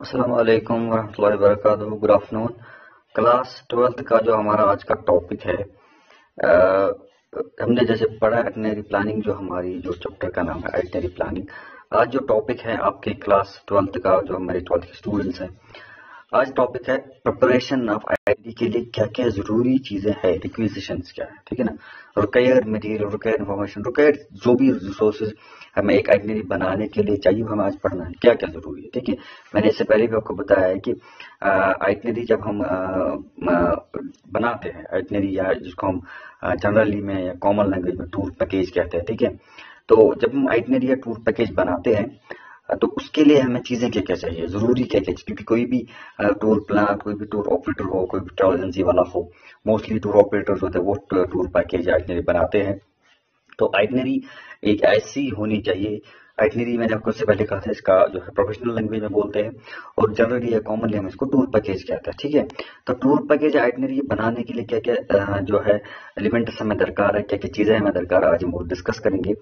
असलकम वरहमल वर्क गुड आफ्टरनून क्लास ट्वेल्थ का जो हमारा आज का टॉपिक है आ, हमने जैसे पढ़ा एटनरी प्लानिंग जो हमारी जो चैप्टर का नाम है एटनरी प्लानिंग आज जो टॉपिक है आपके क्लास ट्वेल्थ का जो हमारे ट्वेल्थ के स्टूडेंट्स हैं आज टॉपिक है प्रिपरेशन ऑफ़ आईडी के लिए क्या क्या ज़रूरी चीज़ें हैं रिक्विजिशन क्या है ठीक है ना? Required material required information required जो भी रिसोर्सेज हमें एक आइटनरी बनाने के लिए चाहिए, हमें आज पढ़ना है। क्या क्या ज़रूरी है? ठीक है? मैंने इससे पहले भी आपको बताया है कि आइटनरी जब हम बनाते हैं, आइटनरी या जिसको हम जनरली में या कॉमन लैंग्वेज में टूर पैकेज कहते हैं, ठीक है? तो जब हम आइटनरी या टूर पैकेज बनाते हैं तो उसके लिए हमें चीज़ें क्या क्या चाहिए? ज़रूरी क्या क्या क्योंकि कोई भी टूर प्लान, कोई भी टूर ऑपरेटर हो, कोई भी ट्रैवल एजेंसी वाला हो, मोस्टली टूर ऑपरेटर होते हैं, वो टूर पैकेज आइटनरी बनाते हैं। तो आइटनरी एक ऐसी होनी चाहिए। आइटनरी मैंने आपको से पहले कहा था, इसका जो है प्रोफेशनल लैंग्वेज में बोलते हैं, और जनरली या कॉमनली हम इसको टूर पैकेज कहते हैं, ठीक है? तो टूर पैकेज आइटनरी बनाने के लिए क्या क्या जो है एलिमेंट हमें दरकार है क्या क्या चीज़ें हमें दरकार है, आज हम वो डिस्कस करेंगे।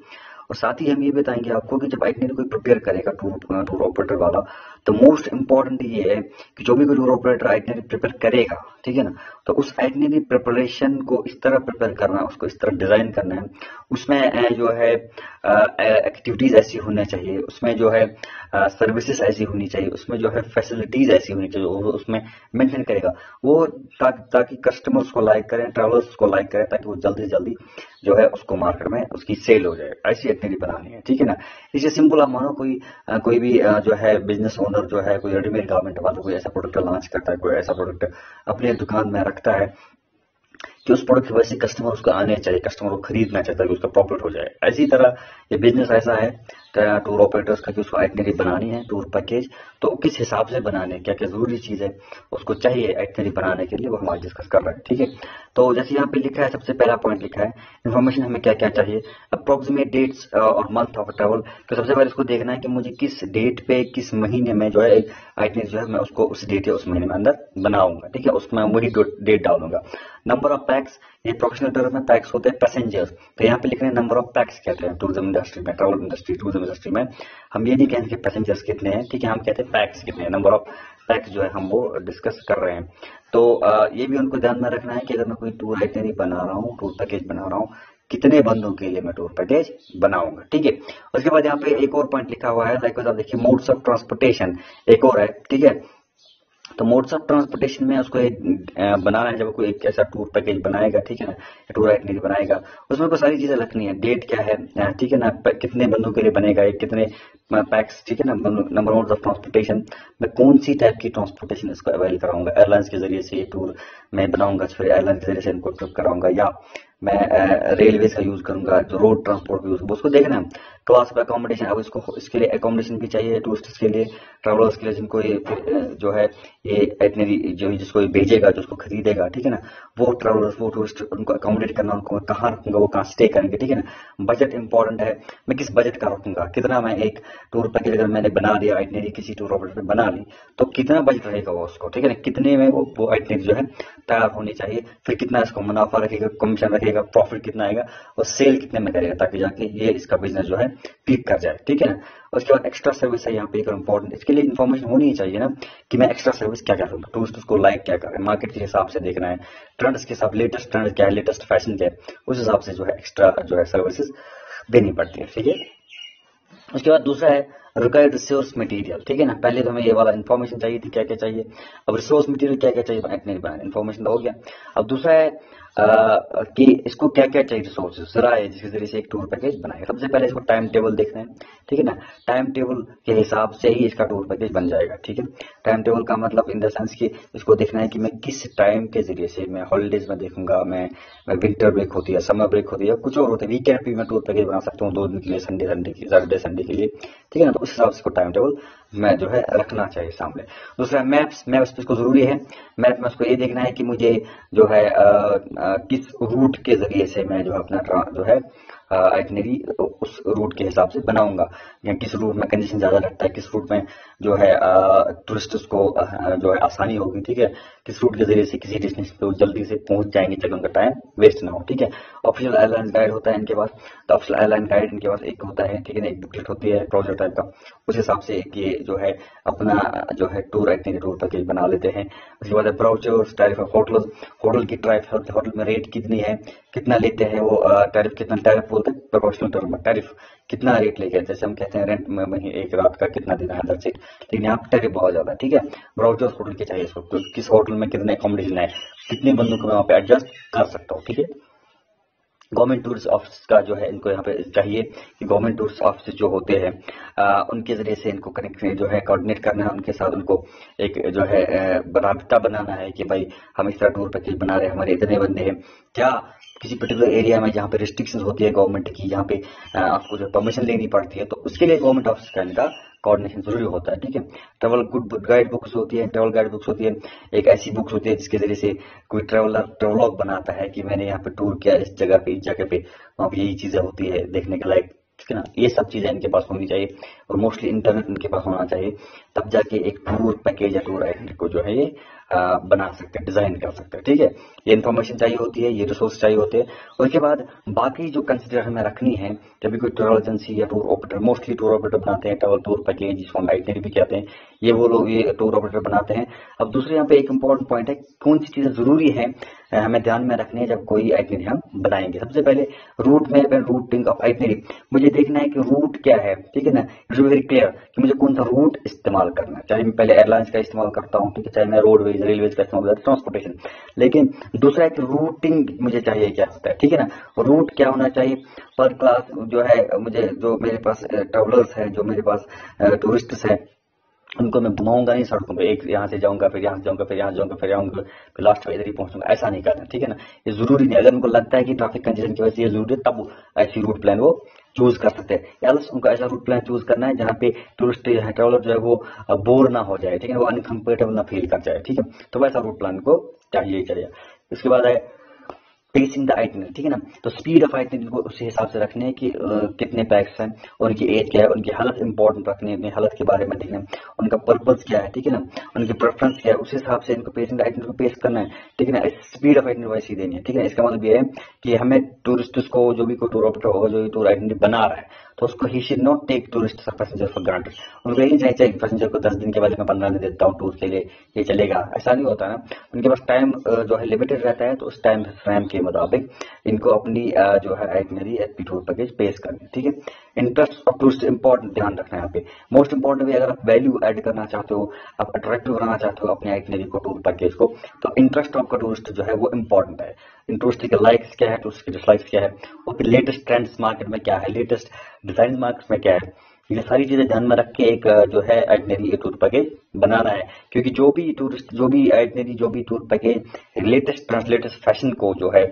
और साथ ही हम ये बताएँगे आपको कि जब आइटनरी कोई प्रिपेयर करेगा टूर टूर ऑपरेटर वाला तो मोस्ट इंपॉर्टेंट ये है कि जो भी कोई टूर ऑपरेटर आइटनरी प्रिपेयर करेगा, ठीक है ना? तो उस आइटनरी प्रिपरेशन को इस तरह प्रिपेयर करना है उसको इस तरह डिज़ाइन करना है। उसमें जो है एक्टिविटीज़ ऐसी होनी चाहिए, उसमें जो है सर्विसेज़ ऐसी होनी चाहिए, उसमें जो है फैसिलिटीज़ ऐसी होनी चाहिए उसमें मेंशन करेगा। वो ताकि कस्टमर्स को लाइक करें ट्रेवलर्स को लाइक करें, ताकि वो जल्दी जल्दी जो है, उसको मार्केट में उसकी सेल हो जाए। ऐसी एक्टिविटी बनानी है, ठीक है ना? इसे सिंपल आप मानो, कोई कोई भी जो है बिज़नेस ओनर जो है, कोई रेडीमेड गारमेंट वाला कोई ऐसा प्रोडक्ट लॉन्च करता है, कोई ऐसा प्रोडक्ट अपने दुकान में रखता है कि उस प्रोडक्ट की वजह से कस्टमर उसको आने चाहिए कस्टमर को खरीदना चाहता है कि उसका प्रॉफिट हो जाए। ऐसी तरह ये बिज़नेस ऐसा है टूर ऑपरेटर्स का कि उसको आइटनरी बनानी है टूर पैकेज तो किस हिसाब से बनाने क्या क्या ज़रूरी चीज़ है, उसको चाहिए आइटनरी बनाने के लिए, वो हम आज डिस्कस कर रहे हैं, ठीक है? तो जैसे यहाँ पे लिखा है, सबसे पहला पॉइंट लिखा है इन्फॉर्मेशन हमें क्या क्या चाहिए अप्रोक्सीमेट डेट्स और मंथ ऑफ़ ट्रेवल तो सबसे पहले उसको देखना है कि मुझे किस डेट पे, किस महीने में जो है आइटनरी जो है, मैं उसको उस डेट या उस महीने में अंदर बनाऊँगा, ठीक है? उसमें वही डेट डालूँगा। नंबर ऑफ़ पैक्स ये प्रोफेशनल टर्म में पैक्स होते हैं पैसेंजर्स तो यहाँ पे लिख रहे हैं नंबर ऑफ़ पैक्स कहते हैं? टूरिज़्म इंडस्ट्री में ट्रैवल इंडस्ट्री टूरिज़्म इंडस्ट्री में। हम ये नहीं कहेंगे पैसेंजर्स कितने हैं, ठीक है? हम कहते हैं पैक्स कितने नंबर ऑफ़ पैक्स जो है हम वो डिस्कस कर रहे हैं। तो ये भी उनको ध्यान में रखना है कि अगर मैं कोई टूर आइटनरी बना रहा हूँ टूर पैकेज बना रहा हूँ, कितने बंदों के लिए मैं टूर पैकेज बनाऊँगा, ठीक है? उसके बाद यहाँ पे एक और पॉइंट लिखा हुआ है लाइक आप देखिए मोड्स ऑफ़ ट्रांसपोर्टेशन एक और है, ठीक है? तो मोड्स ऑफ़ ट्रांसपोर्टेशन में उसको एक बनाना है, जब कोई एक ऐसा टूर पैकेज बनाएगा, ठीक है ना? टूर आइटनरी बनाएगा, उसमें कोई सारी चीज़ें रखनी है। डेट क्या है? ठीक है ना? कितने बंदों के लिए बनेगा कितने पैक्स ठीक है ना? नंबर मोड्स ऑफ़ ट्रांसपोर्टेशन मैं कौन सी टाइप की ट्रांसपोर्टेशन इसको अवेल कराऊँगा? एयरलाइंस के ज़रिए से टूर मैं बनाऊँगा, फिर एयरलाइन के ज़रिए से इनको ट्रिप कराऊँगा, या मैं रेलवे का यूज़ करूँगा, जो रोड ट्रांसपोर्ट यूज़ उसको देखना है। क्लास ऑफ़ अकोमोडेशन अब इसको, इसके लिए अकोमोडेशन भी चाहिए टूरिस्ट के लिए ट्रेवलर्स के लिए, जिनको ये जो है, ये इतनी जो जिसको भेजेगा, जो उसको खरीदेगा, ठीक है ना? वो ट्रेवलर्स वो टूरिस्ट उनको अकोमोडेट करना, उनको कहाँ रखूँगा, वो कहाँ स्टे करेंगे, ठीक है ना? बजट इंपॉर्टेंट है, मैं किस बजट का रखूँगा? कितना मैं एक टूर पैकेज अगर मैंने बना दिया आइटनरी किसी टूर ऑपरेटर ने बना ली तो कितना बजट रहेगा वो उसको, ठीक है ना? कितने में वो वो आइटनरी जो है तैयार होनी चाहिए, फिर कितना इसको मुनाफा रखेगा कमीशन रखेगा प्रॉफिट कितना आएगा और सेल कितने में करेगा ताकि जाके ये इसका बिज़नेस जो है क्लिक कर जाए, ठीक है ना? उसके बाद एक्स्ट्रा सर्विस है यहाँ पे एक इंपॉर्टेंट इसके लिए इन्फॉर्मेशन होनी ही चाहिए ना कि मैं एक्स्ट्रा सर्विस क्या करूँगा टूरिस्ट उसको लाइक क्या कर मार्केट के हिसाब से देखना है। ट्रेंड्स के हिसाब लेटेस्ट ट्रेंड क्या है? लेटेस्ट फ़ैशन क्या है? उस हिसाब से जो है एक्स्ट्रा जो है सर्विसेज़ देनी पड़ती है, ठीक है? उसके बाद दूसरा है रिक्वायर्ड रिसोर्स मटेरियल ठीक है ना? पहले तो हमें ये वाला इन्फॉर्मेशन चाहिए थी क्या क्या चाहिए? अब रिसोर्स मटेरियल क्या क्या चाहिए इन्फॉर्मेशन तो हो गया। अब दूसरा है कि इसको क्या क्या चाहिए रिसोर्सेज जरा है जिसके ज़रिए से एक टूर पैकेज बनाएगा सबसे पहले इसको टाइम टेबल देखना है, ठीक है ना? टाइम टेबल के हिसाब से ही इसका टूर पैकेज बन जाएगा, ठीक है? टाइम टेबल का मतलब इन द सेंस कि इसको देखना है कि मैं किस टाइम के ज़रिए से मैं हॉलीडेज में देखूँगा, मैं विंटर ब्रेक होती है समर ब्रेक होती है कुछ और होते हैं। वीकेंड भी मैं टूर पैकेज बना सकता हूँ, दो दिन के लिए संडे संडे की सैटरडे संडे के लिए, ठीक है ना? तो उस हिसाब से टाइम टेबल मैं जो है रखना चाहिए सामने। दूसरा मैप्स मैप्स इसको ज़रूरी है। मैप में उसको ये देखना है कि मुझे जो है आ, आ, किस रूट के ज़रिए से मैं जो अपना जो है आइटनरी उस रूट के हिसाब से बनाऊँगा। या किस रूट में कंडीशन ज़्यादा लगता है, किस रूट में जो है टूरिस्ट को जो है आसानी होगी, ठीक है? किस रूट के ज़रिए से किसी डेस्टिनेशन पे जल्दी से पहुँच जाएँगे ताकि उनका टाइम वेस्ट ना हो, ठीक है? ऑफिशियल एयरलाइन गाइड होता है इनके पास। तो ऑफिशियल एयरलाइन गाइड इनके पास एक होता है, ठीक है एक बुकलेट होती है प्रोजेक्ट टाइप का। उस हिसाब से ये जो है, अपना जो है टूर एक्टिंग टूर पैकेज बना लेते हैं। उसके बाद ब्राउचर्स टैरिफ होटल होटल की टैरिफ होटल में रेट कितनी है, कितना लेते हैं वो टैरिफ कितना टैरिफ बोलते हैं प्रोपोर्शनल टर्म टैरिफ कितना रेट लेके जैसे हम कहते हैं रेंट में एक रात का कितना देना है दस लेकिन यहाँ टैरिफ बहुत ज़्यादा ठीक है? ब्राउचर्स होटल के चाहिए इसको तो किस होटल में कितने अकोमोडेशन है? कितने बंदों को मैं वहाँ पे एडजस्ट कर सकता हूँ, ठीक है? गवर्नमेंट टूरिस्ट ऑफ़िस का जो है, इनको यहाँ पे चाहिए कि गवर्नमेंट टूरिस्ट ऑफ़िस जो होते हैं उनके ज़रिए से इनको कनेक्ट जो है कोऑर्डिनेट करना है उनके साथ उनको एक जो है राबता बनाना है कि भाई हम इस तरह टूर पैकेज बना रहे हैं, हमारे इतने बंदे हैं। क्या किसी पर्टिकुलर एरिया में जहाँ पे रिस्ट्रिक्शन होती है गवर्नमेंट की, जहाँ पे आपको जो परमिशन लेनी पड़ती है तो उसके लिए गवर्नमेंट ऑफ़िस का इनका कोऑर्डिनेशन ज़रूरी होता है, ठीक है? ट्रेवल गुड गाइड बुक्स होती है ट्रेवल गाइड बुक्स होती है, एक ऐसी बुक्स होती है जिसके ज़रिए से कोई ट्रेवलर ट्रेवलॉग बनाता है कि मैंने यहाँ पे टूर किया, इस जगह पे, इस जगह पे, वहाँ पे यही चीज़ें होती है, देखने के लायक, ठीक है ना? ये सब चीज़ें इनके पास होनी चाहिए और मोस्टली इंटरनेट इनके पास होना चाहिए। तब जाके एक टूर पैकेज या टूर आइडेंट को जो है ये बना सकते हैं डिज़ाइन कर सकते हैं, ठीक है? ये इन्फॉर्मेशन चाहिए होती है, ये रिसोर्स चाहिए होते हैं। उसके बाद बाकी जो कंसिडर हमें रखनी है, जब भी कोई ट्रेवल एजेंसी या tour operator mostly tour operator बनाते हैं ट्रेवल टूर पैकेज जिसको हम आइटनरी भी कहते हैं, ये वो लोग, ये टूर ऑपरेटर बनाते हैं। अब दूसरे यहाँ पे एक इंपॉर्टेंट पॉइंट है, कौन सी चीज़ें ज़रूरी है हमें ध्यान में रखनी है जब कोई आइटनरी हम बनाएँगे। सबसे पहले route and routing of itinerary मुझे देखना है कि रूट क्या है, ठीक है ना? इट वेरी क्लियर कि मुझे कौन सा रूट इस्तेमाल करना है। चाहे मैं पहले एयरलाइंस का इस्तेमाल करता हूँ, ठीक है? चाहे मैं रोडवेज़ रेलवे का इस्तेमाल ट्रांसपोर्टेशन लेकिन दूसरा एक रूटिंग मुझे चाहिए क्या होता है, ठीक है ना? रूट क्या होना चाहिए? पर क्लास जो है, मुझे जो मेरे पास ट्रेवलर्स है, जो मेरे पास टूरिस्ट है, उनको मैं घुमाऊँगा नहीं, सड़कों पे, एक यहाँ से जाऊँगा, फिर यहाँ से जाऊँगा, फिर यहाँ जाऊँगा, फिर जाऊँगा, फिर लास्ट में इधर ही पहुंचूँगा, ऐसा नहीं करना, ठीक है ना? ये ज़रूरी नहीं अगर उनको लगता है कि ट्रैफ़िक कंजेशन की वजह से ये ज़रूरी है, तब ऐसी रूट प्लान वो चूज़ कर सकते हैं। या उनको ऐसा रूट प्लान चूज़ करना है जहाँ पे टूरिस्ट ट्रेवलर जो है वो बोर ना हो जाए, ठीक है? वो अनकम्फर्टेबल ना फील कर जाए, ठीक है? तो वैसा रूट प्लान को चाहिए चाहिए। इसके बाद है पेसिंग द आइटनरी ठीक है ना? तो स्पीड ऑफ़ आइटनरी को उसी हिसाब से रखने हैं कि कितने पैक्स हैं उनकी एज क्या है, उनकी हालत इंपॉर्टेंट रखनी है हालत के बारे में देखना उनका पर्पज क्या है, ठीक है ना? उनकी प्रेफरेंस क्या है, उस हिसाब से इनको पेसिंग द को पेश करना है, ठीक है ना? स्पीड ऑफ़ आइटनरी वैसी देनी है, ठीक है इसका मतलब ये है कि हमें टूरिस्ट को, जो भी कोई टूर ऑपरेटर होगा जो टूर आइटनरी बना रहा है तो उसको ही should not take tourist passenger for granted उनको यही चाहिए चाहिए पैसेंजर को दस दिन के बाद मैं पंद्रह दिन देता हूँ टूर के लिए, ये चलेगा। ऐसा नहीं होता ना। उनके पास टाइम जो है लिमिटेड रहता है तो उस टाइम फ्रेम के मुताबिक इनको अपनी जो है आइटनरी एच टूर पैकेज पेश करनी ठीक है? इंटरेस्ट ऑफ़ टूरिस्ट इंपॉर्टेंट ध्यान रखना यहाँ पे। मोस्ट इंपॉर्टेंट भी अगर आप वैल्यू ऐड करना चाहते हो, आप अट्रैक्टिव बनाना चाहते हो अपने आइटनरी को टूर पैकेज को तो इंटरेस्ट ऑफ़ का टूरिस्ट जो है वो इंपॉर्टेंट है। टूरिस्ट के लाइक्स क्या है टूरिस्ट के डिसलाइक्स क्या है, और फिर लेटेस्ट ट्रेंड्स मार्केट में क्या है लेटेस्ट डिज़ाइन मार्केट में क्या है। ये सारी चीज़ें ध्यान में रख के एक जो है आइटनरी टूर पैकेज बनाना है। क्योंकि जो भी टूरिस्ट, जो भी आइटनरी, जो भी टूर पैकेज लेटेस्ट ट्रांसलेटेस्ट फ़ैशन को जो है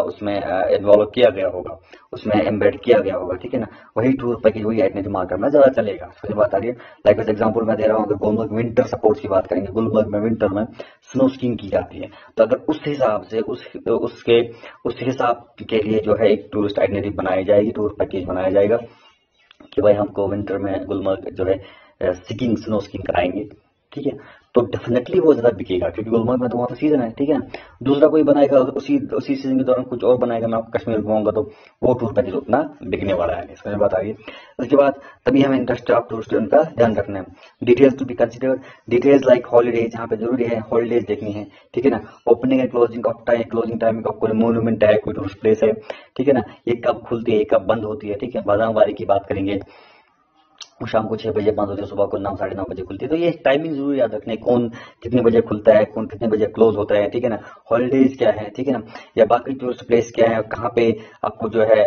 उसमें इन्वॉल्व किया गया होगा, उसमें एम्बेड किया गया होगा, ठीक है ना? वही टूर पैकेज, वही आइटनरी मार्केट में ज़्यादा चलेगा। समझ बात आ रही है लाइक वैसे एग्ज़ाम्पल मैं दे रहा हूँ, अगर गुलमर्ग विंटर सपोर्ट की बात करेंगे गुलमर्ग में विंटर में स्नो स्कीइंग की जाती है तो अगर उस हिसाब से, उस, उसके, उस हिसाब के लिए जो है एक टूरिस्ट आइटनरी बनाई जाएगी टूर पैकेज बनाया जाएगा। कि भाई हमको विंटर में गुलमर्ग जो है स्कीइंग स्नो स्कीइंग कराएँगे। ठीक है? तो डेफिनेटली वो ज़्यादा बिकेगा, क्योंकि गुलमर्ग में तो वहाँ तो सीज़न है, ठीक है दूसरा कोई बनाएगा, उसी उसी सीज़न के दौरान कुछ और बनाएगा, मैं कश्मीर घुमाऊँगा तो वो टूर पैकेज उतना बिकने वाला है इसका बात आ उसके बाद तभी हमें इंटरेस्ट ऑफ़ टूरिस्ट उनका ध्यान रखना है। Details to be consider details like holidays यहाँ पे ज़रूरी है हॉलीडेज देखनी है, ठीक है ना? Opening and closing of time closing time का कोई मोन्यूमेंट है कोई टूरिस्ट प्लेस है, ठीक है ना? ये कब खुलती है कब बंद होती है, ठीक है? बादाम की बात करेंगे। शाम को छह बजे, पाँच बजे, सुबह को नौ, साढ़े नौ बजे खुलती है। तो ये टाइमिंग ज़रूर याद रखने कौन कितने बजे खुलता है, कौन कितने बजे क्लोज होता है, ठीक है ना? हॉलीडेज क्या है, ठीक है ना? या बाकी टूरिस्ट प्लेस क्या है, कहाँ पे आपको जो है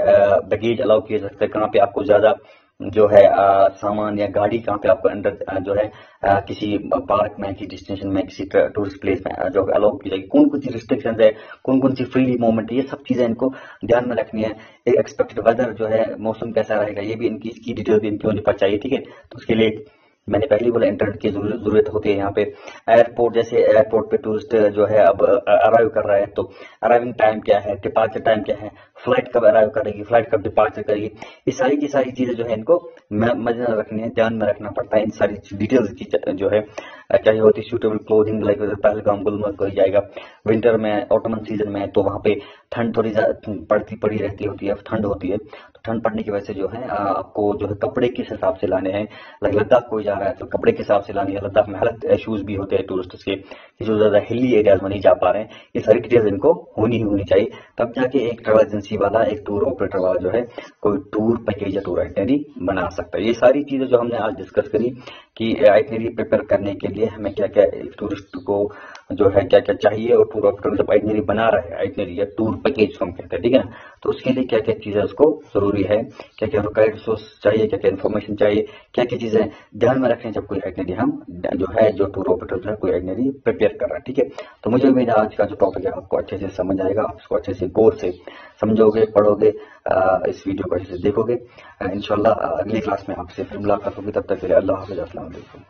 बगेज अलाउ किया जा सकता है, कहाँ पे आपको ज़्यादा जो है आ, सामान या गाड़ी कहाँ पे आपको अंदर जो है आ, किसी पार्क में किसी डेस्टिनेशन में किसी टूरिस्ट प्लेस में जो अलाउ की जाएगी। कौन कौन सी रिस्ट्रिक्शन है कौन कौन सी फ्री मूवमेंट है ये सब चीज़ें इनको ध्यान में रखनी है। एक एक्सपेक्टेड वेदर जो है मौसम कैसा रहेगा ये भी इनकी इसकी डिटेल भी इनकी होनी पर चाहिए ठीक है? तो उसके लिए मैंने पहले बोला इंटरनेट की ज़रूरत होती है यहाँ पे। एयरपोर्ट जैसे एयरपोर्ट पे टूरिस्ट जो है अब अराइव कर रहा है तो अराइविंग टाइम क्या है डिपार्चर टाइम क्या है? फ़्लाइट कब अराइव करेगी, फ़्लाइट कब डिपार्चर करेगी। ये सारी की सारी चीज़ें जो है, इनको मद्देनजर रखनी है ध्यान में रखना पड़ता है। इन सारी डिटेल्स की जो है चाहिए होती suitable clothing like Pahalgam Gulmarg हो जाएगा। विंटर में ऑटोमन सीज़न में तो वहाँ पे ठंड थोड़ी पड़ती, पड़ी रहती होती है ठंड होती है। तो ठंड पड़ने की वजह से जो है आपको जो है कपड़े किस हिसाब से लाने हैं लाइक लद्दाख कोई जा रहा है तो कपड़े के हिसाब से लाने हैं? लद्दाख में हालत इशूज भी होते हैं टूरिस्ट के जो ज़्यादा हिली एरियाज़ में नहीं जा पा रहे हैं। ये सारी डिटेल्स इनको होनी ही होनी चाहिए। तब जाके एक ट्रेवल एजेंसी वाला एक टूर ऑपरेटर वाला जो है, कोई टूर पैकेज या टूर आइटनरी बना सकता है। ये सारी चीज़ें जो हमने आज डिस्कस करी कि आइटनरी प्रिपेयर करने के लिए हमें क्या क्या टूरिस्ट को जो है क्या क्या चाहिए और टूर ऑपरेटर जब आइटनरी बना रहे हैं आइटनरी या टूर पैकेज हम कहते हैं, ठीक है ना? तो उसके लिए क्या क्या चीज़ें उसको ज़रूरी है क्या क्या रिक्वायर्ड रिसोर्स चाहिए क्या क्या इन्फॉर्मेशन चाहिए क्या क्या चीज़ें ध्यान में रखें जब कोई आइटनरी हम जो है, जो टूर ऑपरेटर जो है, कोई आइटनरी प्रिपेयर कर रहा है, ठीक है? तो मुझे उम्मीद आज का जो टॉपिक है आपको अच्छे से समझ आएगा, आप उसको अच्छे से गौर से समझोगे, पढ़ोगे इस वीडियो को अच्छे से देखोगे। इनशाला अगली क्लास में आपसे फिर मुलाकात होगी, तब तक के लिए अल्लाह हाफिज वालेकुम।